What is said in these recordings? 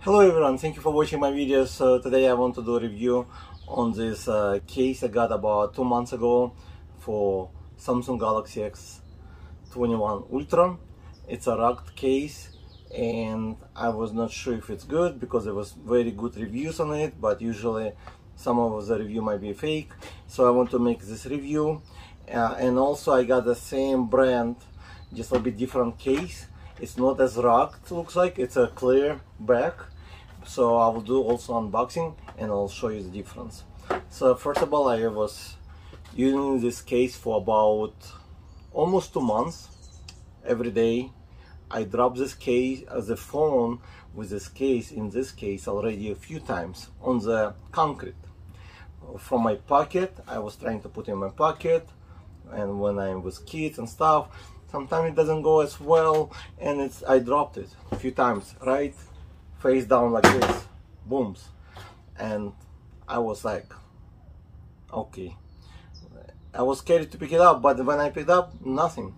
Hello everyone, thank you for watching my videos. So today I want to do a review on this uh, case I got about two months ago for Samsung Galaxy S21 Ultra. It's a rugged case and I was not sure if it's good because there was very good reviews on it but usually some of the review might be fake so I want to make this review uh, and also I got the same brand just a bit different case it's not as rugged looks like. It's a clear back. So I will do also unboxing and I'll show you the difference. So first of all I was using this case for about almost two months. Every day I dropped this case as uh, a phone with this case in this case already a few times on the concrete. From my pocket I was trying to put in my pocket and when I was kids and stuff sometimes it doesn't go as well and it's I dropped it a few times right face down like this booms and I was like okay I was scared to pick it up but when I picked up nothing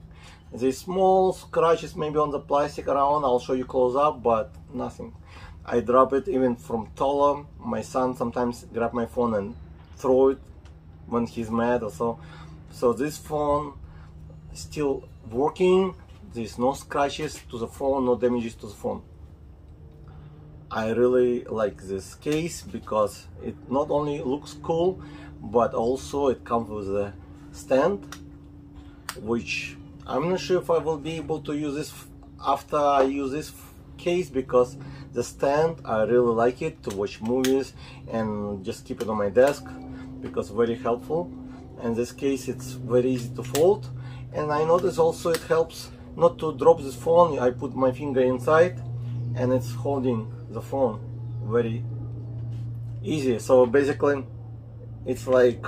the small scratches maybe on the plastic around, I'll show you close up, but nothing. I drop it even from taller. My son sometimes grab my phone and throw it when he's mad or so. So this phone still working. There's no scratches to the phone, no damages to the phone. I really like this case because it not only looks cool, but also it comes with a stand, which I'm not sure if I will be able to use this after I use this case because the stand I really like it to watch movies and just keep it on my desk because very helpful and this case it's very easy to fold and I notice also it helps not to drop this phone I put my finger inside and it's holding the phone very easy so basically it's like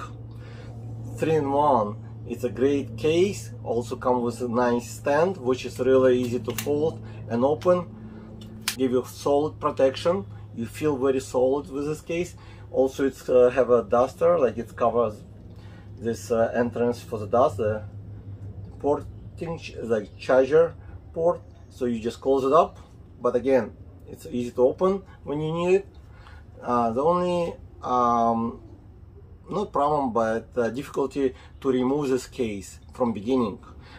three in one it's a great case, also comes with a nice stand, which is really easy to fold and open. Give you solid protection. You feel very solid with this case. Also, it's uh, have a duster, like it covers this uh, entrance for the dust, the porting, like charger port. So you just close it up. But again, it's easy to open when you need it. Uh, the only um, not problem but uh, difficulty to remove this case from beginning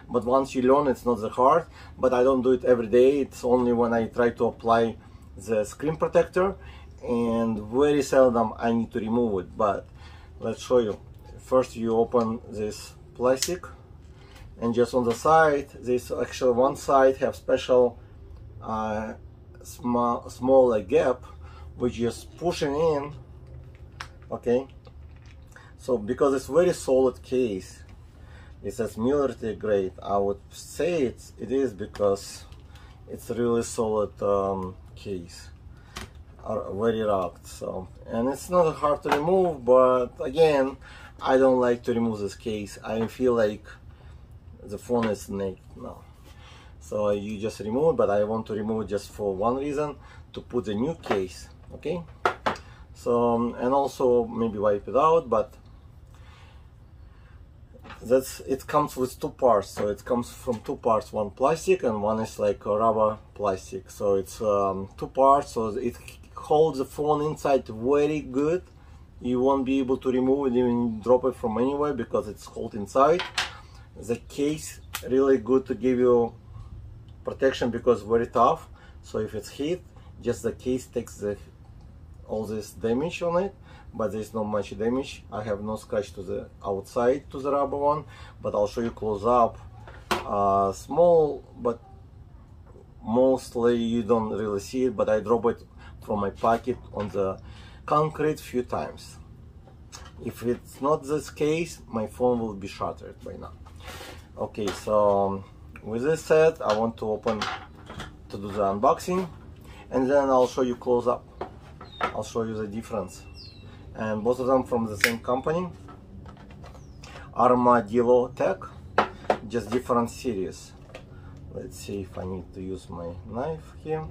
but once you learn it's not that hard but I don't do it every day it's only when I try to apply the screen protector and very seldom I need to remove it but let's show you first you open this plastic and just on the side this actually one side have special uh, small small gap which is pushing in okay so because it's very solid case, it says military grade. I would say it's, it is because it's really solid um, case, are very rugged. So and it's not hard to remove, but again, I don't like to remove this case. I feel like the phone is naked now. So you just remove but I want to remove just for one reason, to put the new case, okay? So, um, and also maybe wipe it out, but that's it comes with two parts so it comes from two parts one plastic and one is like a rubber plastic so it's um, two parts so it holds the phone inside very good you won't be able to remove it even drop it from anywhere because it's held inside the case really good to give you protection because very tough. So if it's hit just the case takes the all this damage on it but there's not much damage. I have no scratch to the outside to the rubber one but I'll show you close up. Uh, small but mostly you don't really see it but I drop it from my pocket on the concrete few times. If it's not this case my phone will be shattered by now okay so um, with this set I want to open to do the unboxing and then I'll show you close up. I'll show you the difference. And both of them from the same company. ArmadilloTek just different series. Let's see if I need to use my knife here.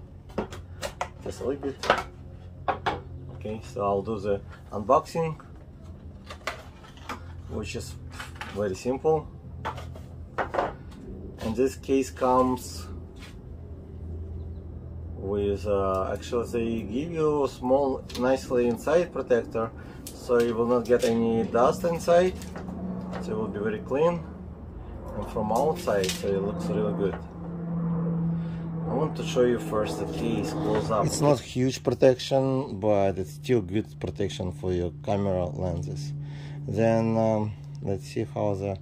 Just a little bit. Okay so I'll do the unboxing which is very simple and this case comes with uh, actually they give you a small nicely inside protector so you will not get any dust inside. So it will be very clean and from outside so it looks really good. I want to show you first the case close up. It's not huge protection but it's still good protection for your camera lenses. Then um, let's see how the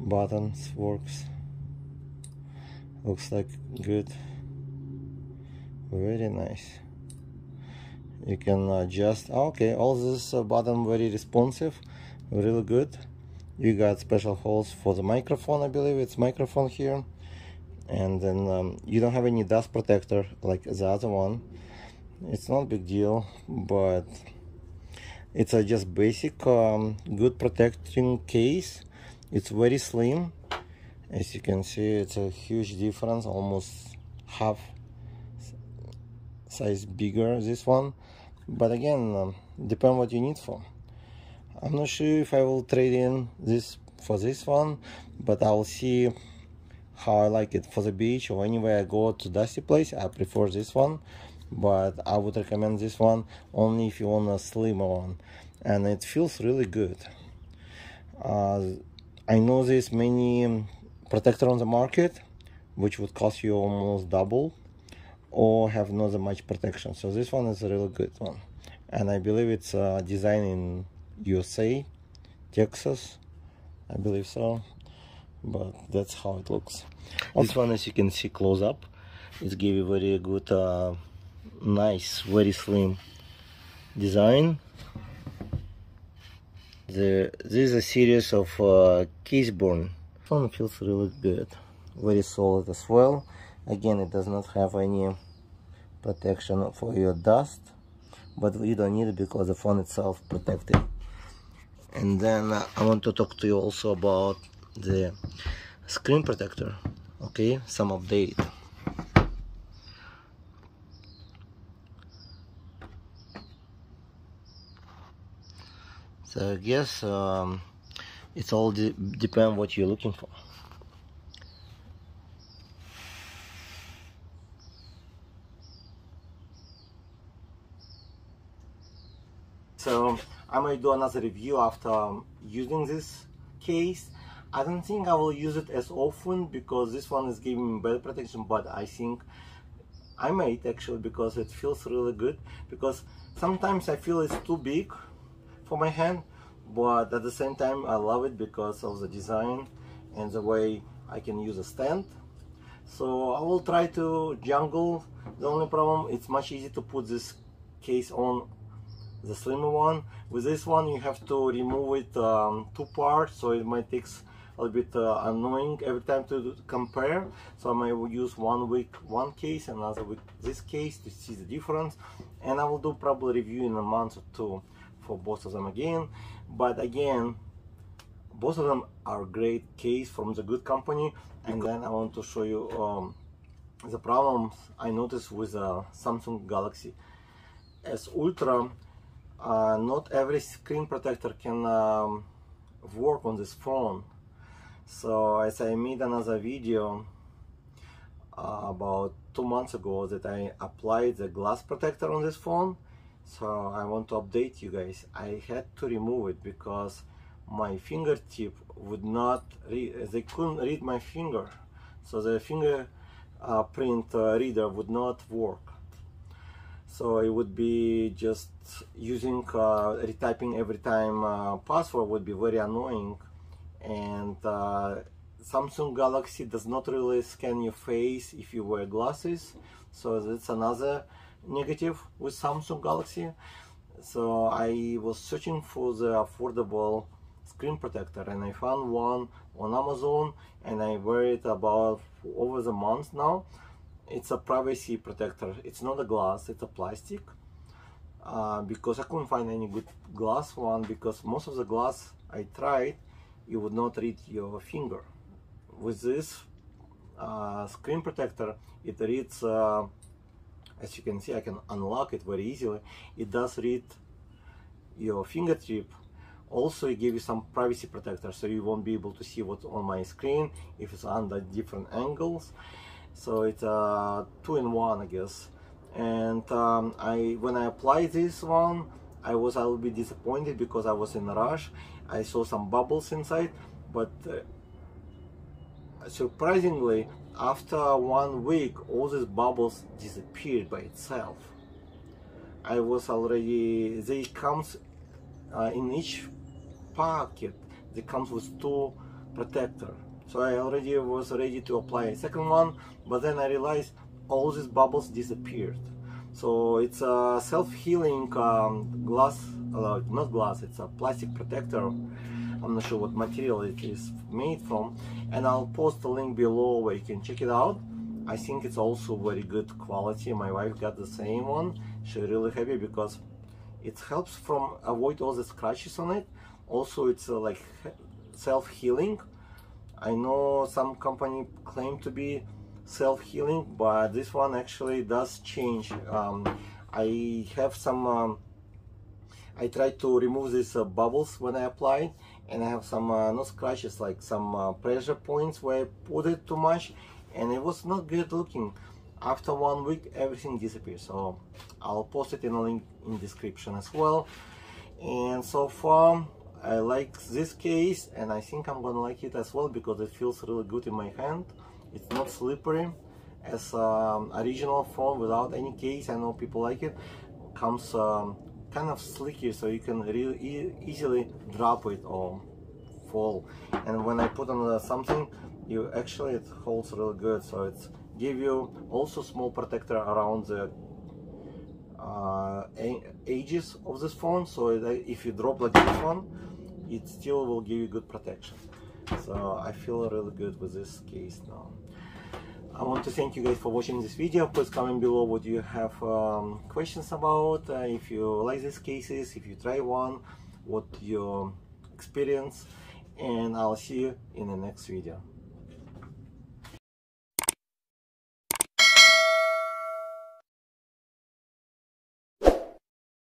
buttons works looks like good. Very nice. You can adjust. Okay all this uh, button very responsive really good. You got special holes for the microphone I believe. It's microphone here. And then um, you don't have any dust protector like the other one. It's not a big deal but it's a just basic um, good protecting case. It's very slim as you can see it's a huge difference almost half size bigger this one. But again um, depend what you need for. I'm not sure if I will trade in this for this one but I'll see how I like it. For the beach or anywhere I go to dusty place I prefer this one. But I would recommend this one only if you want a slimmer one. And it feels really good. Uh, I know there's many um, protector on the market which would cost you almost double or have not that much protection. So this one is a really good one. And I believe it's uh, designed in USA Texas. I believe so. But that's how it looks. This one as you can see close up it's give you very good uh, nice very slim design. The this is a series of uh, CaseBorne one feels really good. Very solid as well. Again it does not have any protection for your dust but you don't need it because the phone itself protected and then uh, I want to talk to you also about the screen protector okay? Some update. So I guess um, it's all de depend what you're looking for. So I'm gonna do another review after um, using this case. I don't think I will use it as often because this one is giving me better protection but I think I might actually because it feels really good. Because sometimes I feel it's too big for my hand but at the same time I love it because of the design and the way I can use a stand. So I will try to jungle the only problem it's much easier to put this case on the slimmer one. With this one you have to remove it um, two parts so it might take a little bit uh, annoying every time to compare. So I might use one week one case and another week this case to see the difference. And I will do probably review in a month or two for both of them again but again both of them are great case from the good company. And then I want to show you um, the problems I noticed with the Samsung Galaxy. S Ultra uh, not every screen protector can um, work on this phone. So as I made another video uh, about two months ago that I applied the glass protector on this phone so I want to update you guys. I had to remove it because my fingertip would not read they couldn't read my finger. So the finger uh, print uh, reader would not work. So it would be just using uh, retyping every time uh, password would be very annoying. And uh, Samsung Galaxy does not really scan your face if you wear glasses. So that's another negative with Samsung Galaxy. So I was searching for the affordable screen protector and I found one on Amazon and I wear it about over the month now. It's a privacy protector. It's not a glass it's a plastic. Uh, because I couldn't find any good glass one because most of the glass I tried you would not read your finger. With this uh, screen protector it reads uh, as you can see I can unlock it very easily. It does read your fingertip. Also it gives you some privacy protector so you won't be able to see what's on my screen if it's under different angles. So it's a two in one I guess. And um, I when I applied this one I was a little bit disappointed because I was in a rush. I saw some bubbles inside but uh, surprisingly after one week all these bubbles disappeared by itself. I was already they comes uh, in each packet they comes with two protector. So I already was ready to apply a second one but then I realized all these bubbles disappeared. So it's a self-healing um, glass uh, not glass it's a plastic protector I'm not sure what material it is made from and I'll post the link below where you can check it out. I think it's also very good quality. My wife got the same one. She's really happy because it helps from avoid all the scratches on it. Also it's uh, like self-healing. I know some company claim to be self-healing but this one actually does change. Um, I have some um, I try to remove these uh, bubbles when I apply and I have some uh, scratches like some uh, pressure points where I put it too much and it was not good looking. After one week everything disappears so I'll post it in a link in description as well. And so far I like this case and I think I'm gonna like it as well because it feels really good in my hand. It's not slippery as um, original phone without any case. I know people like it. Comes um, kind of slicky so you can really e easily drop it or fall. And when I put on something you actually it holds really good. So it's give you also small protector around the uh, edges of this phone. So if you drop like this one it still will give you good protection. So I feel really good with this case now I want to thank you guys for watching this video. Please comment below what you have um, questions about uh, if you like these cases if you try one what your experience and I'll see you in the next video